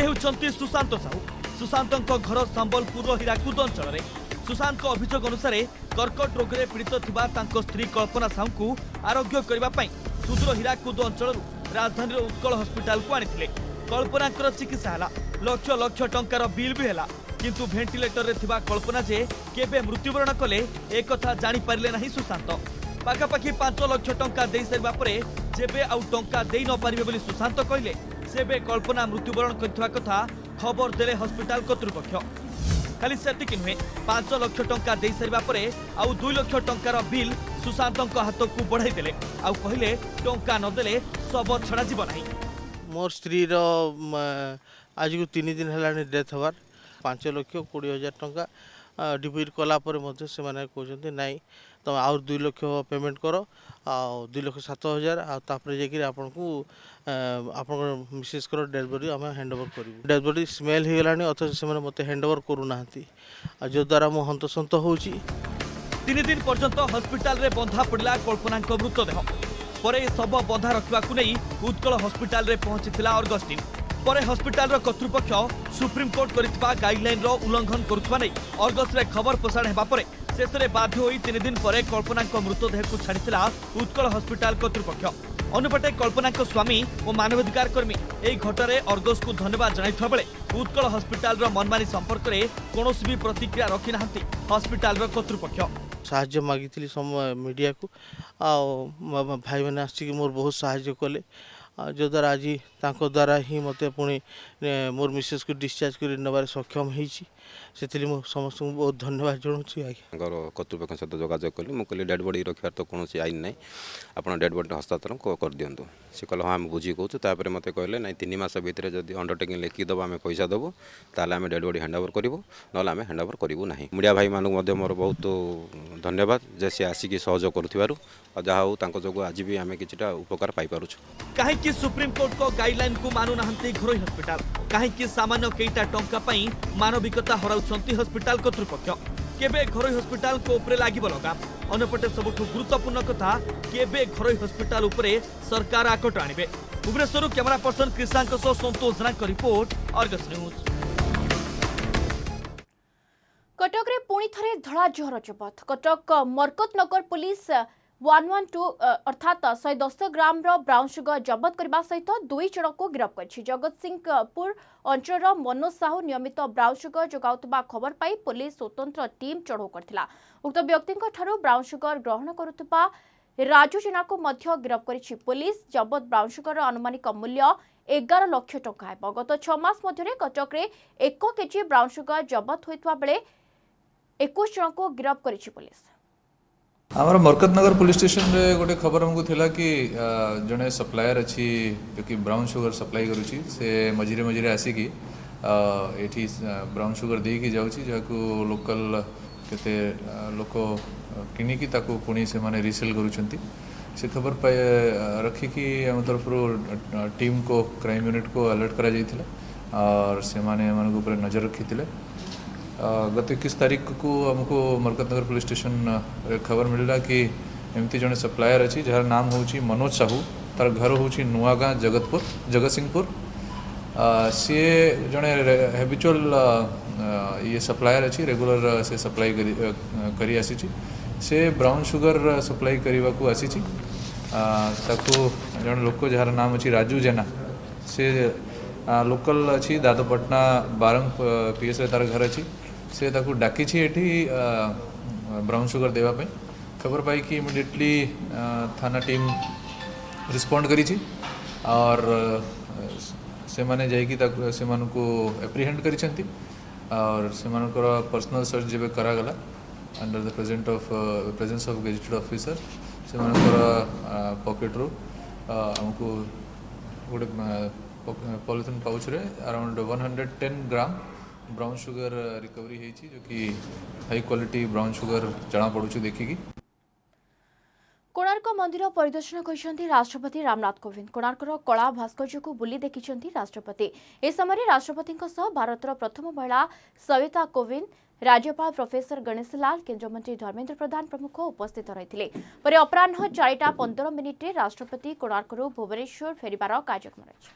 एउटा सुशान्त साहु सुशान्त घर सम्बलपुर र हिराकुद अञ्चल ସୁଶାନ୍ତଙ୍କ ଅଭିଯୋଗ ଅନୁସାରେ କର୍କଟ ରୋଗରେ ପୀଡ଼ିତ ଥିବା ତାଙ୍କ ସ୍ତ୍ରୀ କଳ୍ପନା ସାହୁଙ୍କୁ ଆରୋଗ୍ୟ କରିବା ପାଇଁ ସୁଦୂର ହୀରାକୁଦ ଅଞ୍ଚଳରୁ ରାଜଧାନୀର ଉତ୍କଳ ହସ୍ପିଟାଲକୁ ଆଣିଥିଲେ କଳ୍ପନାଙ୍କର ଚିକିତ୍ସା ହେଲା ଲକ୍ଷ ଲକ୍ଷ ଟଙ୍କାର ବିଲ୍ ବି ହେଲା କିନ୍ତୁ ଭେଣ୍ଟିଲେଟରରେ ଥିବା କଳ୍ପନା ଯେ କେବେ ମୃତ୍ୟୁବରଣ କଲେ ଏକଥା ଜାଣିପାରିଲେ ନାହିଁ ସୁଶାନ୍ତ ପାଖାପାଖି ପାଞ୍ଚ ଲକ୍ଷ ଟଙ୍କା ଦେଇସାରିବା ପରେ ଯେବେ ଆଉ ଟଙ୍କା ଦେଇ ନପାରିବେ ବୋଲି ସୁଶାନ୍ତ କହିଲେ ସେବେ କଳ୍ପନା ମୃତ୍ୟୁବରଣ କରିଥିବା କଥା ଖବର ଦେଲେ ହସ୍ପିଟାଲ କର୍ତ୍ତୃପକ୍ଷ ଖାଲି ସେତିକି ନୁହେଁ ପାଞ୍ଚ ଲକ୍ଷ ଟଙ୍କା ଦେଇସାରିବା ପରେ ଆଉ ଦୁଇ ଲକ୍ଷ ଟଙ୍କାର ବିଲ୍ ସୁଶାନ୍ତଙ୍କ ହାତକୁ ବଢ଼ାଇଦେଲେ ଆଉ କହିଲେ ଟଙ୍କା ନଦେଲେ ଶବ ଛଡ଼ାଯିବ ନାହିଁ ମୋ ସ୍ତ୍ରୀର ଆଜିକୁ ତିନି ଦିନ ହେଲାଣି ଡେଥ୍ ହେବାର ପାଞ୍ଚ ଲକ୍ଷ କୋଡ଼ିଏ ହଜାର ଟଙ୍କା ডিপোজিট কলাপরে মধ্যে সে কোথায় নাই তুমি আহ দুই লক্ষ পেমেন্ট কর ଆଉ ଦୁଇ ଲକ୍ଷ ସାତ ହଜାର ଆଉ ତାପରେ ଯାଇକିରି ଆପଣଙ୍କୁ ଆପଣଙ୍କର ମିସେସ୍ଙ୍କର ଡେଡ୍ ବଡି ଆମେ ହ୍ୟାଣ୍ଡ ଓଭର କରିବୁ ଡେଡ୍ ବଡି ସ୍ମେଲ୍ ହେଇଗଲାଣି ଅଥଚ ସେମାନେ ମୋତେ ହ୍ୟାଣ୍ଡ ଓଭର କରୁନାହାନ୍ତି ଆଉ ଯଦ୍ୱାରା ମୁଁ ହନ୍ତସନ୍ତ ହେଉଛି ତିନି ଦିନ ପର୍ଯ୍ୟନ୍ତ ହସ୍ପିଟାଲରେ ବନ୍ଧା ପଡ଼ିଲା କଳ୍ପନାଙ୍କ ମୃତଦେହ ପରେ ଶବ ବନ୍ଧା ରଖିବାକୁ ନେଇ ଉତ୍କଳ ହସ୍ପିଟାଲରେ ପହଞ୍ଚିଥିଲା ଅର୍ଗଷ୍ଟିନ୍ ପରେ ହସ୍ପିଟାଲର କର୍ତ୍ତୃପକ୍ଷ ସୁପ୍ରିମକୋର୍ଟ କରିଥିବା ଗାଇଡଲାଇନର ଉଲ୍ଲଂଘନ କରୁଥିବା ନେଇ ଅର୍ଗସରେ ଖବର ପ୍ରସାରଣ ହେବା ପରେ ᱥᱮᱥৰে ബാധ्यो हि 3 দিন পৰে কল্পনাৰ মৃতদেহক ছাঁটিলা উৎকল হস্পিটেলক ত্ৰুপক্ষ্য অনুপটে কল্পনাৰ স্বামী ও মানৱ অধিকাৰ কৰ্মী এই ঘটৰে অৰদশক ধন্যবাদ জনাই থৱেলে উৎকল হস্পিটেলৰ মনমানি সম্পৰ্কৰে কোনোসুবি প্ৰতিক্ৰিয়া ৰখিনা হান্তি হস্পিটেলৰ পক্ষ ত্ৰুপক্ষ্য সহায়্য মাগিছিলি সময় মিডিয়াক আৰু ভাইৱেনাছকি মৰ বহুত সহায়্য কৰলে যোদা ৰাজি তাৰক দ্বাৰা হি মতে পুণি মৰ মিছিছক ডিসচার্জ কৰিবলৈ সক্ষম হৈছি ସେଥିଲାଗି ମୁଁ ସମସ୍ତଙ୍କୁ ବହୁତ ଧନ୍ୟବାଦ ଜଣାଉଛି ଆଜ୍ଞା ତାଙ୍କର କର୍ତ୍ତୃପକ୍ଷଙ୍କ ସହିତ ଯୋଗାଯୋଗ କଲି ମୁଁ କହିଲି ଡେଡ଼୍ ବଡ଼ି ରଖିବାର ତ କୌଣସି ଆଇନ ନାହିଁ ଆପଣ ଡେଡ଼୍ ବଡ଼ିଟା ହସ୍ତାନ୍ତର କରିଦିଅନ୍ତୁ ସେ କହିଲେ ହଁ ଆମେ ବୁଝି କହୁଛୁ ତାପରେ ମୋତେ କହିଲେ ନାଇଁ ତିନି ମାସ ଭିତରେ ଯଦି ଅଣ୍ଡରଟେକିଂ ଲେଖିଦେବ ଆମେ ପଇସା ଦେବୁ ତାହେଲେ ଆମେ ଡେଡ଼୍ ବଡ଼ି ହ୍ୟାଣ୍ଡ ଓଭର କରିବୁ ନହେଲେ ଆମେ ହ୍ୟାଣ୍ଡ ଓଭର କରିବୁ ନାହିଁ ମିଡ଼ିଆ ଭାଇମାନଙ୍କୁ ମଧ୍ୟ ମୋର ବହୁତ ଧନ୍ୟବାଦ ଯେ ସେ ଆସିକି ସହଯୋଗ କରୁଥିବାରୁ ଆଉ ଯାହା ହଉ ତାଙ୍କ ଯୋଗୁଁ ଆଜି ବି ଆମେ କିଛିଟା ଉପକାର ପାଇପାରୁଛୁ କାହିଁକି ସୁପ୍ରିମକୋର୍ଟଙ୍କ ଗାଇଡ଼ଲାଇନ୍କୁ ମାନୁନାହାନ୍ତି ଘରୋଇ ହସ୍ପିଟାଲ କାହିଁକି ସାମାନ୍ୟ କେଇଟା ଟଙ୍କା ପାଇଁ ମାନବିକତା सुविधा हरा हस्पिटा करतृपक्ष केवे घर हस्पिटाल लगभग लगाम अंपटे सबुठ गुपूर्ण कथा केवे घर हस्पिटाल सरकार आकट आने Bhubaneswar camera person Krisha Santosh Jena report Argus news Cuttack पुणि थे धड़ा जहर जबत Cuttack Markatnagar police one one two অর্থাৎ শহে uh, দশ গ্রামর ব্রাউন সুগর জবত করা সহ দুই জনক গিরফ করেছে জগৎসিংপুর অঞ্চলর মনোজ সাহু নিয়মিত ব্রাউন সুগর যোগাউবা খবর পাই পুলিশ স্বতন্ত্র টিম চড়াও করে উক্ত ব্যক্তি ব্রাউন সুগর গ্রহণ করুবা রাজু জেনাকু গিরফ করেছে পুলিশ জবত ব্রাউন সুগর আনুমানিক মূল্য এগার লক্ষ টঙ্কা হব গত ছমাস মধ্যে কটকরে এক কেজি ব্রাউন সুগর জবত হয়ে বেড়ে একুশ জনক গিরফ করেছে পুলিশ आमर मरकतनगर पुलिस स्टेशन रे गोटे खबर हमको थिला कि जड़े सप्लायर अच्छी जो कि ब्राउन सुगर सप्लाई करुच्ची से मझे आसिक ये ब्राउन सुगर दे कि जहाँ लोकल के लोक किणिकी पुणी से रिसेल से खबर पाए रखिकी आम तरफ टीम को क्राइम यूनिट को अलर्ट कर और से नजर रखी गत इक्कीस तारीख को आमको मरकतनगर पुलिस स्टेशन खबर मिलला कि एमती जड़े सप्लायर अच्छी जार नाम हूँ मनोज साहू तार घर हूँ नुआगाँ जगतपुर जगत सिंहपुर सी जड़े हेबिचुआल ये सप्लायर अच्छी रेगुलर से सप्लाई कर से ब्राउन सुगर सप्लाई करने को आसी जो लोक जार नाम अच्छी राजू जेना से लोकल अच्छी दादपटना बारंग पीएस तार घर अच्छी से डाक ब्राउन सुगर देवाप खबर पाई इमिडियेटली थाना टीम रिस्पंड कर और एप्रिहेड कर और सर्च जब कर under the present of presence of gazetted officer से पकेट्रु आमको गोटे polythene pouch around 110 gram brown sugar recovery ହେଇଛି ଯେଉଁକି ହାଇ କ୍ୱାଲିଟି ବ୍ରାଉନ୍ ସୁଗାର ଜଣାପଡ଼ୁଛି ଦେଖିକି କୋଣାର୍କ ମନ୍ଦିର ପରିଦର୍ଶନ କରିଛନ୍ତି ରାଷ୍ଟ୍ରପତି ରାମନାଥ କୋବିନ୍ଦ କୋଣାର୍କର କଳା ଭାସ୍କର୍ଯ୍ୟକୁ ବୁଲି ଦେଖିଛନ୍ତି ରାଷ୍ଟ୍ରପତି ଏ ସମୟରେ ରାଷ୍ଟ୍ରପତିଙ୍କ ସହ ଭାରତର ପ୍ରଥମ ମହିଳା ସବିତା କୋବିନ୍ଦ ରାଜ୍ୟପାଳ ପ୍ରଫେସର ଗଣେଶୀଲାଲ କେନ୍ଦ୍ରମନ୍ତ୍ରୀ ଧର୍ମେନ୍ଦ୍ର ପ୍ରଧାନ ପ୍ରମୁଖ ଉପସ୍ଥିତ ରହିଥିଲେ ପରେ ଅପରାହ୍ନ ଚାରିଟା ପନ୍ଦର ମିନିଟ୍ରେ ରାଷ୍ଟ୍ରପତି କୋଣାର୍କରୁ ଭୁବନେଶ୍ୱର ଫେରିବାର କାର୍ଯ୍ୟକ୍ରମ ରହିଛି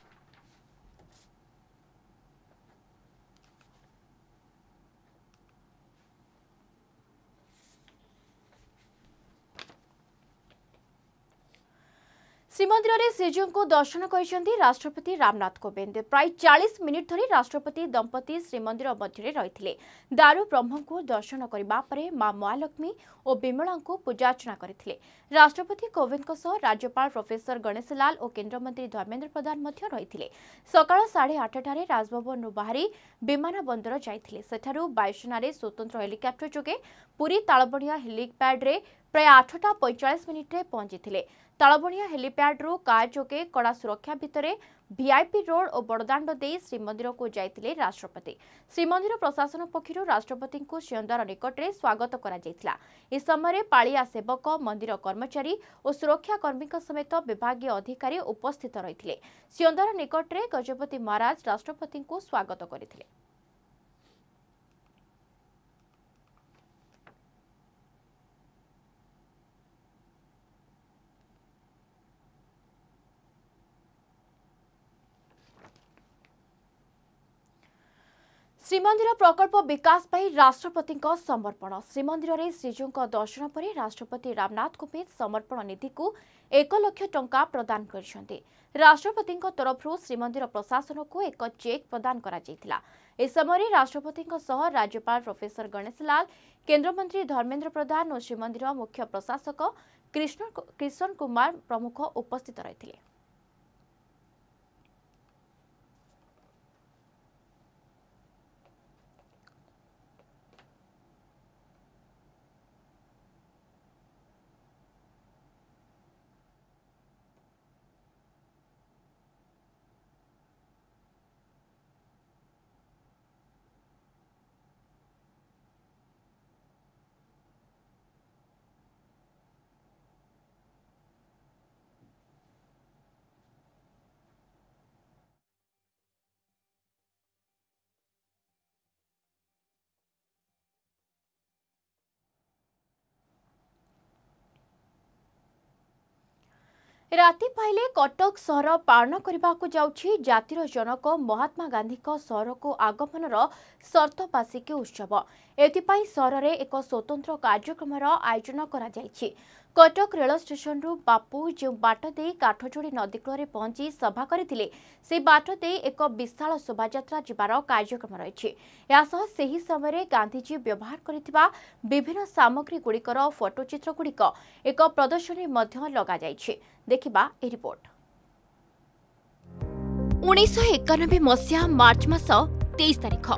ଶ୍ରୀମନ୍ଦିରରେ ଶ୍ରୀଜୀଉଙ୍କୁ ଦର୍ଶନ କରିଛନ୍ତି ରାଷ୍ଟ୍ରପତି ରାମନାଥ କୋବିନ୍ଦ ପ୍ରାୟ ଚାଳିଶ ମିନିଟ୍ ଧରି ରାଷ୍ଟ୍ରପତି ଦମ୍ପତି ଶ୍ରୀମନ୍ଦିର ମଧ୍ୟରେ ରହିଥିଲେ ଦାରୁ ବ୍ରହ୍ମଙ୍କୁ ଦର୍ଶନ କରିବା ପରେ ମା ମହାଲକ୍ଷ୍ମୀ ଓ ବିମଳାଙ୍କୁ ପୂଜାର୍ଚ୍ଚନା କରିଥିଲେ ରାଷ୍ଟ୍ରପତି କୋବିନ୍ଦଙ୍କ ସହ ରାଜ୍ୟପାଳ ପ୍ରଫେସର ଗଣେଶୀଲାଲ ଓ କେନ୍ଦ୍ରମନ୍ତ୍ରୀ ଧର୍ମେନ୍ଦ୍ର ପ୍ରଧାନ ମଧ୍ୟ ରହିଥିଲେ ସକାଳ ସାଢ଼େ ଆଠଟାରେ ରାଜଭବନରୁ ବାହାରି ବିମାନ ବନ୍ଦର ଯାଇଥିଲେ ସେଠାରୁ ବାୟୁସେନାରେ ସ୍ୱତନ୍ତ୍ର ହେଲିକପ୍ଟର ଯୋଗେ ପୁରୀ ତାଳବଣିଆ ହେଲିପ୍ୟାଡ୍ରେ ପ୍ରାୟ ଆଠଟା ପଇଁଚାଳିଶ ମିନିଟ୍ରେ ପହଞ୍ଚିଥିଲେ ତଳବଣିଆ ହେଲିପ୍ୟାଡ୍ରୁ କାର୍ ଯୋଗେ କଡ଼ା ସୁରକ୍ଷା ଭିତରେ ଭିଆଇପି ରୋଡ୍ ଓ ବଡ଼ଦାଣ୍ଡ ଦେଇ ଶ୍ରୀମନ୍ଦିରକୁ ଯାଇଥିଲେ ରାଷ୍ଟ୍ରପତି ଶ୍ରୀମନ୍ଦିର ପ୍ରଶାସନ ପକ୍ଷରୁ ରାଷ୍ଟ୍ରପତିଙ୍କୁ ସିଂହଦ୍ୱାର ନିକଟରେ ସ୍ୱାଗତ କରାଯାଇଥିଲା ଏ ସମୟରେ ପାଳିଆ ସେବକ ମନ୍ଦିର କର୍ମଚାରୀ ଓ ସୁରକ୍ଷା କର୍ମୀଙ୍କ ସମେତ ବିଭାଗୀୟ ଅଧିକାରୀ ଉପସ୍ଥିତ ରହିଥିଲେ ସିଂହଦ୍ୱାର ନିକଟରେ ଗଜପତି ମହାରାଜ ରାଷ୍ଟ୍ରପତିଙ୍କୁ ସ୍ୱାଗତ କରିଥିଲେ ଶ୍ରୀମନ୍ଦିର ପ୍ରକଳ୍ପ ବିକାଶ ପାଇଁ ରାଷ୍ଟ୍ରପତିଙ୍କ ସମର୍ପଣ ଶ୍ରୀମନ୍ଦିରରେ ଶ୍ରୀଜୀଉଙ୍କ ଦର୍ଶନ ପରେ ରାଷ୍ଟ୍ରପତି ରାମନାଥ କୋବିନ୍ଦ ସମର୍ପଣ ନିଧିକୁ ଏକ ଲକ୍ଷ ଟଙ୍କା ପ୍ରଦାନ କରିଛନ୍ତି ରାଷ୍ଟ୍ରପତିଙ୍କ ତରଫରୁ ଶ୍ରୀମନ୍ଦିର ପ୍ରଶାସନକୁ ଏକ ଚେକ୍ ପ୍ରଦାନ କରାଯାଇଥିଲା ଏ ସମୟରେ ରାଷ୍ଟ୍ରପତିଙ୍କ ସହ ରାଜ୍ୟପାଳ ପ୍ରଫେସର ଗଣେଶଲାଲ କେନ୍ଦ୍ରମନ୍ତ୍ରୀ ଧର୍ମେନ୍ଦ୍ର ପ୍ରଧାନ ଓ ଶ୍ରୀମନ୍ଦିର ମୁଖ୍ୟ ପ୍ରଶାସକ କୃଷ୍ଣ କିଶନ କୁମାର ପ୍ରମୁଖ ଉପସ୍ଥିତ ରହିଥିଲେ ରାତି ପାଇଲେ କଟକ ସହର ପାଳନ କରିବାକୁ ଯାଉଛି ଜାତିର ଜନକ ମହାତ୍ମା ଗାନ୍ଧୀଙ୍କ ସହରକୁ ଆଗମନର ସର୍ତ୍ତବାର୍ଷିକୀ ଉତ୍ସବ ଏଥିପାଇଁ ସହରରେ ଏକ ସ୍ୱତନ୍ତ୍ର କାର୍ଯ୍ୟକ୍ରମର ଆୟୋଜନ କରାଯାଇଛି କଟକ ରେଳ ଷ୍ଟେସନରୁ ବାପୁ ଯେଉଁ ବାଟ ଦେଇ କାଠଯୋଡ଼ି ନଦୀକୂଳରେ ପହଞ୍ଚି ସଭା କରିଥିଲେ ସେହି ବାଟ ଦେଇ ଏକ ବିଶାଳ ଶୋଭାଯାତ୍ରା ଯିବାର କାର୍ଯ୍ୟକ୍ରମ ରହିଛି ଏହାସହ ସେହି ସମୟରେ ଗାନ୍ଧିଜୀ ବ୍ୟବହାର କରିଥିବା ବିଭିନ୍ନ ସାମଗ୍ରୀଗୁଡ଼ିକର ଫଟୋଚିତ୍ରଗୁଡ଼ିକ ଏକ ପ୍ରଦର୍ଶନୀ ମଧ୍ୟ ଲଗାଯାଇଛି ଦେଖିବା ଏହି ରିପୋର୍ଟ ଉଣେଇଶହ ଏକାନବେ ମସିହା ମାର୍ଚ୍ଚ ମାସ ତେଇଶ ତାରିଖ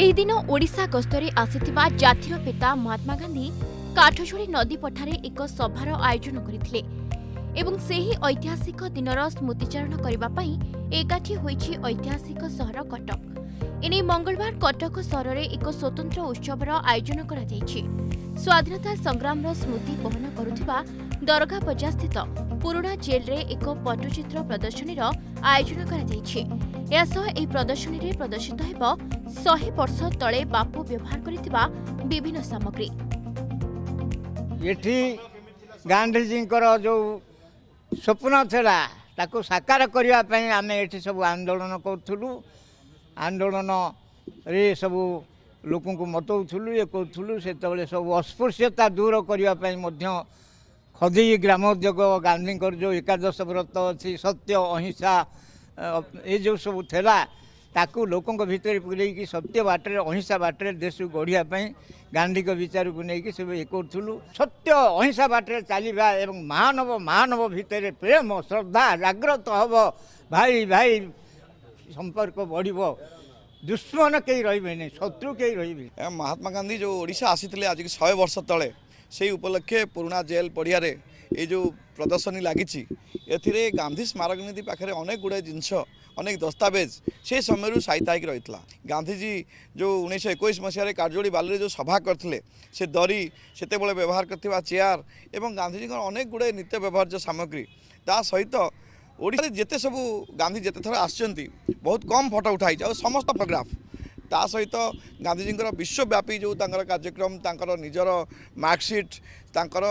ଏହି ଦିନ ଓଡ଼ିଶା ଗସ୍ତରେ ଆସିଥିବା ଜାତିର ପିତା ମହାତ୍ମା ଗାନ୍ଧୀ କାଠଛୋଳୀ ନଦୀପଠାରେ ଏକ ସଭାର ଆୟୋଜନ କରିଥିଲେ ଏବଂ ସେହି ଐତିହାସିକ ଦିନର ସ୍ମୃତିଚାରଣ କରିବା ପାଇଁ ଏକାଠି ହୋଇଛି ଐତିହାସିକ ସହର କଟକ ଏନେଇ ମଙ୍ଗଳବାର କଟକ ସହରରେ ଏକ ସ୍ୱତନ୍ତ୍ର ଉତ୍ସବର ଆୟୋଜନ କରାଯାଇଛି ସ୍ୱାଧୀନତା ସଂଗ୍ରାମର ସ୍ମୃତି ବହନ କରୁଥିବା ଦରଘା ବଜାରସ୍ଥିତ ପୁରୁଣା ଜେଲ୍ରେ ଏକ ପଟ୍ଟଚିତ୍ର ପ୍ରଦର୍ଶନୀର ଆୟୋଜନ କରାଯାଇଛି ଏହାସହ ଏହି ପ୍ରଦର୍ଶନୀରେ ପ୍ରଦର୍ଶିତ ହେବ ଶହେ ବର୍ଷ ତଳେ ବାପୁ ବ୍ୟବହାର କରିଥିବା ବିଭିନ୍ନ ସାମଗ୍ରୀ ଏଠି ଗାନ୍ଧୀଜୀଙ୍କର ଯେଉଁ ସ୍ୱପ୍ନ ଥିଲା ତାକୁ ସାକାର କରିବା ପାଇଁ ଆମେ ଏଠି ସବୁ ଆନ୍ଦୋଳନ କରୁଥିଲୁ ଆନ୍ଦୋଳନରେ ସବୁ ଲୋକଙ୍କୁ ମତଉଥିଲୁ ଇଏ କରୁଥିଲୁ ସେତେବେଳେ ସବୁ ଅସ୍ପୃଶ୍ୟତା ଦୂର କରିବା ପାଇଁ ମଧ୍ୟ ଖଦେଇ ଗ୍ରାମୋଦ୍ୟୋଗ ଗାନ୍ଧୀଙ୍କର ଯେଉଁ ଏକାଦଶ ବ୍ରତ ଅଛି ସତ୍ୟ ଅହିଂସା ଏ ଯେଉଁ ସବୁ ଥିଲା ତାକୁ ଲୋକଙ୍କ ଭିତରେ ପୁରେଇକି ସତ୍ୟ ବାଟରେ ଅହିଂସା ବାଟରେ ଦେଶକୁ ଗଢ଼ିବା ପାଇଁ ଗାନ୍ଧୀଙ୍କ ବିଚାରକୁ ନେଇକି ସବୁ ଇଏ କରୁଥିଲୁ ସତ୍ୟ ଅହିଂସା ବାଟରେ ଚାଲିବା ଏବଂ ମହାନବ ମହାନବ ଭିତରେ ପ୍ରେମ ଶ୍ରଦ୍ଧା ଜାଗ୍ରତ ହେବ ଭାଇ ଭାଇ ସମ୍ପର୍କ ବଢ଼ିବ ଦୁଶ୍ମନ କେହି ରହିବେନି ଶତ୍ରୁ କେହି ରହିବେନି ମହାତ୍ମା ଗାନ୍ଧୀ ଯେଉଁ ଓଡ଼ିଶା ଆସିଥିଲେ ଆଜିକି ଶହେ ବର୍ଷ ତଳେ ସେଇ ଉପଲକ୍ଷେ ପୁରୁଣା ଜେଲ୍ ପଡ଼ିଆରେ ଏ ଯେଉଁ ପ୍ରଦର୍ଶନୀ ଲାଗିଛି ଏଥିରେ ଗାନ୍ଧୀ ସ୍ମାରକ ନୀତି ପାଖରେ ଅନେକ ଗୁଡ଼ିଏ ଜିନିଷ ଅନେକ ଦସ୍ତାବେଜ ସେ ସମୟରୁ ସାଇତା ହେଇକି ରହିଥିଲା ଗାନ୍ଧିଜୀ ଯେଉଁ ଉଣେଇଶହ ଏକୋଇଶ ମସିହାରେ କାର୍ଯୋଡ଼ି ବାଲିରେ ଯେଉଁ ସଭା କରିଥିଲେ ସେ ଦରି ସେତେବେଳେ ବ୍ୟବହାର କରିଥିବା ଚେୟାର ଏବଂ ଗାନ୍ଧିଜୀଙ୍କର ଅନେକ ଗୁଡ଼ିଏ ନିତ୍ୟ ବ୍ୟବହାର୍ଯ୍ୟ ସାମଗ୍ରୀ ତା ସହିତ ଓଡ଼ିଶାରେ ଯେତେ ସବୁ ଗାନ୍ଧୀ ଯେତେଥର ଆସିଛନ୍ତି ବହୁତ କମ୍ ଫଟୋ ଉଠାଇଛି ଆଉ ସମସ୍ତ ଫଟୋଗ୍ରାଫ ତା ସହିତ ଗାନ୍ଧିଜୀଙ୍କର ବିଶ୍ୱବ୍ୟାପୀ ଯେଉଁ ତାଙ୍କର କାର୍ଯ୍ୟକ୍ରମ ତାଙ୍କର ନିଜର ମାର୍କସିଟ୍ ତାଙ୍କର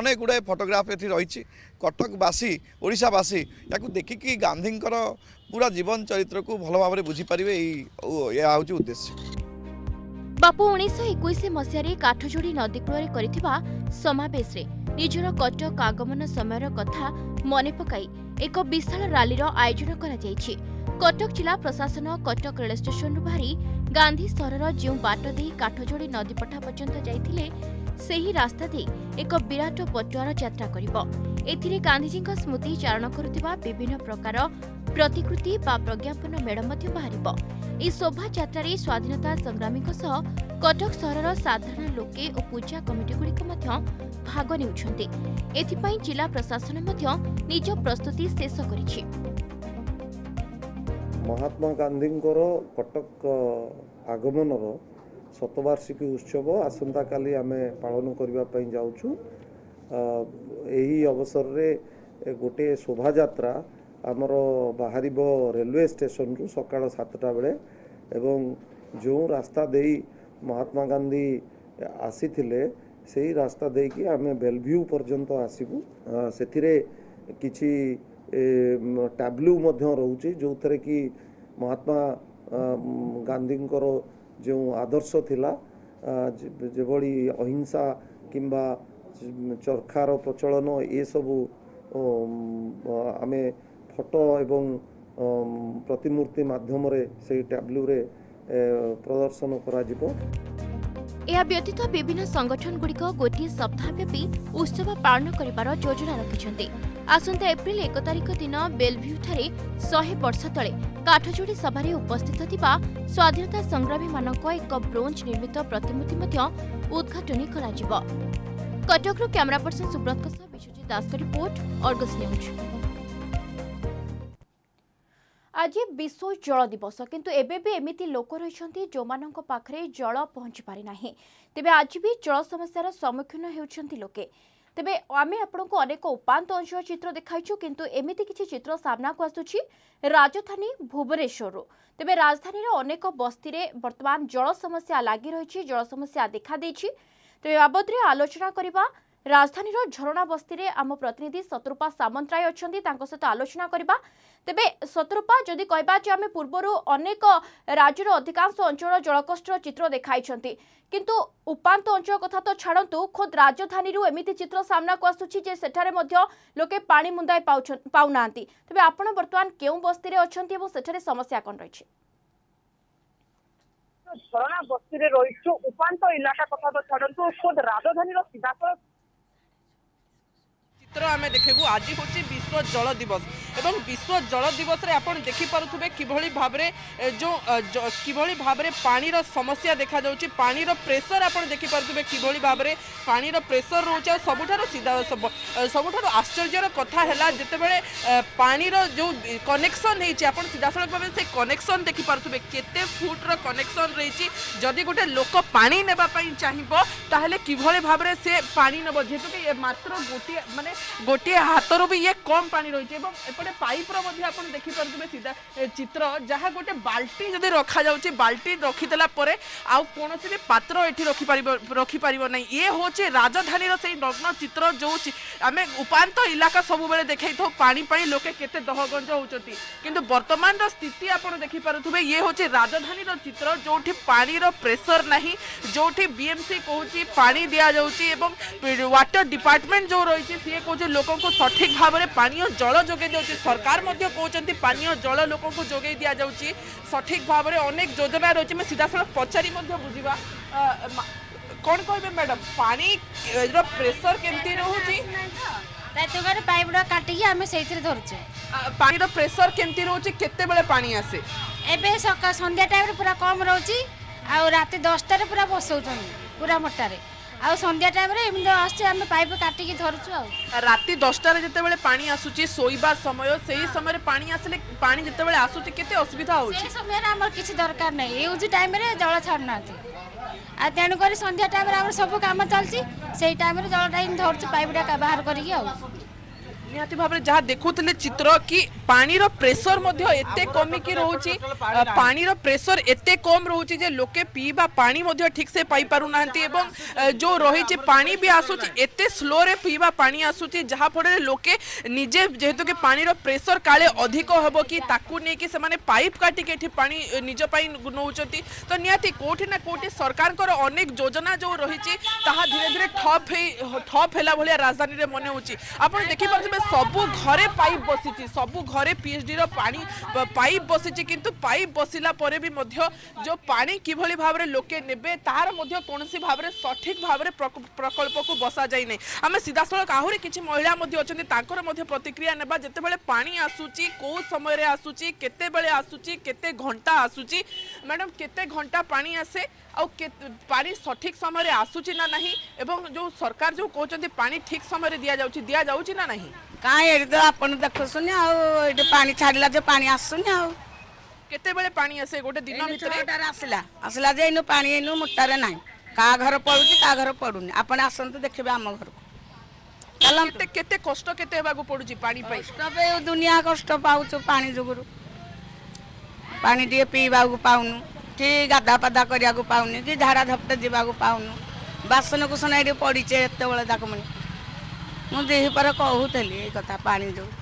ଅନେକ ଗୁଡ଼ାଏ ଫଟୋଗ୍ରାଫ ଏଠି ରହିଛି କଟକବାସୀ ଓଡ଼ିଶାବାସୀ ୟାକୁ ଦେଖିକି ଗାନ୍ଧୀଙ୍କର ପୁରା ଜୀବନ ଚରିତ୍ରକୁ ଭଲ ଭାବରେ ବୁଝିପାରିବେ ଏଇ ଏହା ହେଉଛି ଉଦ୍ଦେଶ୍ୟ ବାପୁ ଉଣେଇଶହ ଏକୋଇଶ ମସିହାରେ କାଠଯୋଡ଼ି ନଦୀ କୂଳରେ କରିଥିବା ସମାବେଶରେ ନିଜର କଟକ ଆଗମନ ସମୟର କଥା ମନେ ପକାଇ ଏକ ବିଶାଳ ରାଲିର ଆୟୋଜନ କରାଯାଇଛି କଟକ ଜିଲ୍ଲା ପ୍ରଶାସନ କଟକ ରେଳ ଷ୍ଟେସନରୁ ବାହାରି ଗାନ୍ଧୀ ସହରର ଯେଉଁ ବାଟ ଦେଇ କାଠଯୋଡ଼ି ନଦୀପଠା ପର୍ଯ୍ୟନ୍ତ ଯାଇଥିଲେ ସେହି ରାସ୍ତା ଦେଇ ଏକ ବିରାଟ ପଟୁଆର ଯାତ୍ରା କରିବ ଏଥିରେ ଗାନ୍ଧିଜୀଙ୍କ ସ୍ମୃତି ଚାରଣ କରୁଥିବା ବିଭିନ୍ନ ପ୍ରକାର ପ୍ରତିକୃତି ବା ପ୍ରଜ୍ଞାପନ ମେଢ଼ ମଧ୍ୟ ବାହାରିବ ଏହି ଶୋଭାଯାତ୍ରାରେ ସ୍ୱାଧୀନତା ସଂଗ୍ରାମୀଙ୍କ ସହ କଟକ ସହରର ସାଧାରଣ ଲୋକେ ଓ ପୂଜା କମିଟିଗୁଡ଼ିକ ମଧ୍ୟ ଭାଗ ନେଉଛନ୍ତି ଏଥିପାଇଁ ଜିଲ୍ଲା ପ୍ରଶାସନ ମଧ୍ୟ ନିଜ ପ୍ରସ୍ତୁତି ଶେଷ କରିଛି ମହାତ୍ମା ଗାନ୍ଧୀଙ୍କର କଟକ ଆଗମନର ଶତବାର୍ଷିକୀ ଉତ୍ସବ ଆସନ୍ତାକାଲି ଆମେ ପାଳନ କରିବା ପାଇଁ ଯାଉଛୁ ଏହି ଅବସରରେ ଗୋଟିଏ ଶୋଭାଯାତ୍ରା ଆମର ବାହାରିବ ରେଲୱେ ଷ୍ଟେସନରୁ ସକାଳ ସାତଟା ବେଳେ ଏବଂ ଯେଉଁ ରାସ୍ତା ଦେଇ ମହାତ୍ମା ଗାନ୍ଧୀ ଆସିଥିଲେ ସେଇ ରାସ୍ତା ଦେଇକି ଆମେ ବେଲଭ୍ୟୁ ପର୍ଯ୍ୟନ୍ତ ଆସିବୁ ସେଥିରେ କିଛି ଟାବ୍ଲୁ ମଧ୍ୟ ରହୁଛି ଯେଉଁଥିରେ କି ମହାତ୍ମା ଗାନ୍ଧୀଙ୍କର ଯେଉଁ ଆଦର୍ଶ ଥିଲା ଯେଭଳି ଅହିଂସା କିମ୍ବା ଚର୍ଖାର ପ୍ରଚଳନ ଏସବୁ ଆମେ ଫଟୋ ଏବଂ ପ୍ରତିମୂର୍ତ୍ତି ମାଧ୍ୟମରେ ସେଇ ଟ୍ୟାବ୍ଲୁରେ ପ୍ରଦର୍ଶନ କରାଯିବ ଏହା ବ୍ୟତୀତ ବିଭିନ୍ନ ସଂଗଠନଗୁଡ଼ିକ ଗୋଟିଏ ସପ୍ତାହ ବ୍ୟାପୀ ଉତ୍ସବ ପାଳନ କରିବାର ଯୋଜନା ରଖିଛନ୍ତି ଆସନ୍ତା ଏପ୍ରିଲ ଏକ ତାରିଖ ଦିନ ବେଲଭ୍ୟୁଠାରେ ଶହେ ବର୍ଷ ତଳେ କାଠଯୋଡ଼ି ସଭାରେ ଉପସ୍ଥିତ ଥିବା ସ୍ୱାଧୀନତା ସଂଗ୍ରାମୀମାନଙ୍କ ଏକ ବ୍ରୋଞ୍ଜ ନିର୍ମିତ ପ୍ରତିମୂର୍ତ୍ତି ମଧ୍ୟ ଉଦ୍ଘାଟନୀ କରାଯିବ କଟକରୁ କ୍ୟାମେରା ପର୍ସନ୍ ସୁବ୍ରତଙ୍କ ସହ ବିଶ୍ୱଜିତ ଦାସଙ୍କ ରିପୋର୍ଟ ଅର୍ଗସ୍ ନ୍ୟୁଜ୍ আজ বিশ্ব জল দিবস কিন্তু এবে বি এমিতি লোক রয়েছেন যেমানক পাখে জল পৌঁছি পারি না তেবে আজ বি জল সমস্যার সম্মুখীন হচ্ছেন লোকে তেবে আমি আপনার অনেক উপাত অঞ্চল চিত্র দেখাইছু কিন্তু এমিতি কিছু চিত্র সামনাকু আসুছি রাজধানী ভুবনেশ্বর তেবে রাজধানীর অনেক বস্তিরে বর্তমান জল সমস্যা লাগি রয়েছে জল সমস্যা দেখা দিয়েছি তবে বাবদরে আলোচনা করা রাজধানীর ঝরণা বস্তিরে আম প্রতিনিধি শত্রুপা সামন্তরায় অনেক সহ আলোচনা করা তেবে শত্রুপা যদি কহবা যে আমি পূর্বর অনেক রাজ্যর অধিকাংশ অঞ্চল জলকষ্টর চিত্র দেখাইছেন কিন্তু উপান্ত অঞ্চল কথা তো ছাড়তু খোদ রাজধানী এমিতি চিত্র সামনাকু আসুচি যে সেঠারে মধ্য লোকে পা মুন্দায় পাওনা তবে আপনার বর্তমান কেউ বস্তিরে অনেক এবং সেঠারে সমস্যা কন রয়েছে ঝরণা বস্তিরে রয়েছে উপান্ত ইলাকা কথা তো ছাড়তু খোদ রাজধানীর সিধাসল চিত্র আমি দেখব আজ হচ্ছে বিশ্ব জল দিবস এবং বিশ্ব জল দিবসে আপনার দেখিপারে কিভাবে ভাবে যে কিভাবে ভাবে পাঁর সমস্যা দেখা যাচ্ছে পাঁর প্রেসর আপনার দেখিপারে কিভাবে ভাবে পাঁর প্রেসর রয়েছে আর সবুঠার সিধা সবু আশ্চর্যর কথা হল যেতবে পাঁর যে কনেকশন হয়েছে আপনার সিধাসলখ ভাবে সেই কনেকশন দেখিপারে কেতে ফুটর কনেকশন রয়েছে যদি গোটে লোক পাঁ নেওয়া চাহিব তাহলে কিভাবে ভাবে সে পাঁ নেব যেহেতু মাত্র গোটি মানে ଗୋଟିଏ ହାତରୁ ବି ଇଏ କମ୍ ପାଣି ରହିଛି ଏବଂ ଏପଟେ ପାଇପ୍ର ମଧ୍ୟ ଆପଣ ଦେଖିପାରୁଥିବେ ସିଧା ଚିତ୍ର ଯାହା ଗୋଟେ ବାଲ୍ଟି ଯଦି ରଖାଯାଉଛି ବାଲ୍ଟି ରଖିଦେଲା ପରେ ଆଉ କୌଣସି ବି ପାତ୍ର ଏଠି ରଖିପାରିବ ରଖିପାରିବ ନାହିଁ ଇଏ ହେଉଛି ରାଜଧାନୀର ସେଇ ନଗ୍ନ ଚିତ୍ର ଯେଉଁ ଆମେ ଉପାନ୍ତ ଇଲାକା ସବୁବେଳେ ଦେଖାଇଥାଉ ପାଣି ପାଇଁ ଲୋକେ କେତେ ଦହଗଞ୍ଜ ହେଉଛନ୍ତି କିନ୍ତୁ ବର୍ତ୍ତମାନର ସ୍ଥିତି ଆପଣ ଦେଖିପାରୁଥିବେ ଇଏ ହେଉଛି ରାଜଧାନୀର ଚିତ୍ର ଯେଉଁଠି ପାଣିର ପ୍ରେସର ନାହିଁ ଯେଉଁଠି ବିଏମ୍ସି କହୁଛି ପାଣି ଦିଆଯାଉଛି ଏବଂ ୱାଟର ଡିପାର୍ଟମେଣ୍ଟ ଯେଉଁ ରହିଛି ସିଏ କହୁଛେ ଲୋକଙ୍କୁ ସଠିକ୍ ଭାବରେ ପାନୀୟ ଜଳ ଯୋଗାଇ ଦେଉଛି ସରକାର ମଧ୍ୟ କହୁଛନ୍ତି ପାନୀୟ ଜଳ ଲୋକଙ୍କୁ ଯୋଗାଇ ଦିଆଯାଉଛି ସଠିକ୍ ଭାବରେ ଅନେକ ଯୋଜନା ରହିଛି ଆମେ ସିଧାସଳଖ ପଚାରି ମଧ୍ୟ ବୁଝିବା କ'ଣ କହିବେ ମ୍ୟାଡ଼ାମ୍ ପାଣିର ପ୍ରେସର କେମିତି ରହୁଛି ରାତିବାର ପାଇପ୍ ଗୁଡ଼ା କାଟିକି ଆମେ ସେଇଥିରେ ଧରୁଛୁ ପାଣିର ପ୍ରେସର କେମିତି ରହୁଛି କେତେବେଳେ ପାଣି ଆସେ ଏବେ ସକାଳ ସନ୍ଧ୍ୟା ଟାଇମ୍ରେ ପୁରା କମ୍ ରହୁଛି ଆଉ ରାତି ଦଶଟାରେ ପୁରା ବସଉଛନ୍ତି ପୁରା ମୋଟାରେ ଆଉ ସନ୍ଧ୍ୟା ଟାଇମ୍ରେ ଏମିତି ଆସୁଛି ଆମେ ପାଇପ୍ କାଟିକି ଧରୁଛୁ ଆଉ ରାତି ଦଶଟାରେ ଯେତେବେଳେ ପାଣି ଆସୁଛି ଶୋଇବା ସମୟ ସେଇ ସମୟରେ ପାଣି ଆସିଲେ ପାଣି ଯେତେବେଳେ ଆସୁଛି କେତେ ଅସୁବିଧା ହେଉଛି ସେଇ ସମୟରେ ଆମର କିଛି ଦରକାର ନାହିଁ ୟୁଜ୍ ଟାଇମ୍ରେ ଜଳ ଛାଡ଼ୁନାହାନ୍ତି ଆଉ ତେଣୁକରି ସନ୍ଧ୍ୟା ଟାଇମ୍ରେ ଆମର ସବୁ କାମ ଚାଲିଛି ସେଇ ଟାଇମ୍ରେ ଜଳଟା ହିଁ ଧରୁଛୁ ପାଇପ୍ଟା ବାହାର କରିକି ଆଉ भाव में देखुले चित्र कि पानी रो मध्य कमिक रोच एत कम रोच लोके पीवा पानी ठीक से पाई जो रही पानी भी आसूच स्लो रे पीवा पानी आसूच जहाँफल लोके निजे जेहेतु पानी रो प्रेशर काले अधिक हम कि सरकार अनेक जो रही धीरे धीरे ठप ठप है राजधानी मन हो देखिपे সবু ঘরে পাইপ বসিছি সবু ঘরে পিএচডি পা পাইপ বসিছি কিন্তু পাইপ বসিলা পরে বি মধ্যে যে পানি কিভাবে ভাবে লোকে নেবে তার মধ্যে কোণী ভাবে সঠিক ভাবে প্রকল্পক বসা যাই না আমি সিধাসলখ আহরি কিছু মহিলা মধ্যে অনেক তাঁর মধ্যে প্রতিক্রিয়া নেবা যেতবে পানি আসুচি কেউ সময় আসুচি কেতবে আসুচি কেতে ঘণ্টা আসুচি ম্যাডাম কেতে ঘণ্টা পানি আসে পানি সঠিক সময় আসুচি না না এবং যে সরকার যে কৌন পানি ঠিক সময় দিয়া যাচ্ছে দিয়া যাচ্ছে না না কাই এটি তো আপনার দেখুছুন আটি পানি ছাড়া যে পানি আসুনি আ কেতবে পানি আসে গোটে দিন ভিতরে আসলা আসলা যে এনু পানি এনু মোটারে নাই কা ঘর পড়ুছি কা ঘর পড়ুনি আপনি আসন্তু দেখবে আম ঘরকু ଚାଲନ୍ତୁ କେତେ କଷ୍ଟ କେତେ ହେବାକୁ ପଡୁଛି ପାଣି ପାଇଁ ଦୁନିଆ କଷ୍ଟ ପାଉଛୁ ପାଣି ଯୋଗୁରୁ ପାଣି ଟିକେ ପିଇବାକୁ ପାଉନୁ କି ଗାଧାପାଧା କରିବାକୁ ପାଉନି କି ଝାଡ଼ା ଧପ୍ଟା ଯିବାକୁ ପାଉନୁ ବାସନକୁସନ ଏଠି ପଡ଼ିଛେ ଏତେବେଳେ ତାକୁ ମୁଁ ଦିହିପରେ କହୁଥିଲି ଏଇ କଥା ପାଣି ଯୋଗୁଁ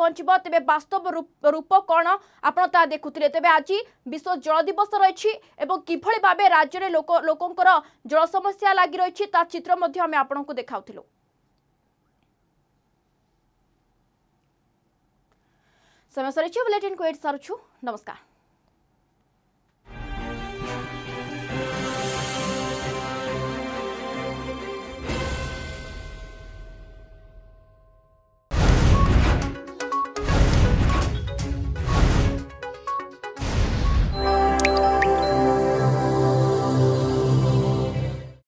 ପହଞ୍ଚିବ ତେବେ ବାସ୍ତବ ରୂପ କ'ଣ ଆପଣ ତାହା ଦେଖୁଥିଲେ ତେବେ ଆଜି ବିଶ୍ୱ ଜଳ ଦିବସ ରହିଛି ଏବଂ କିଭଳି ଭାବେ ରାଜ୍ୟରେ ଲୋକ ଲୋକଙ୍କର ଜଳ ସମସ୍ୟା ଲାଗି ରହିଛି ତା ଚିତ୍ର ମଧ୍ୟ ଆମେ ଆପଣଙ୍କୁ ଦେଖାଉଥିଲୁ ସମୟ